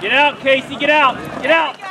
Get out, Casey, get out, get out.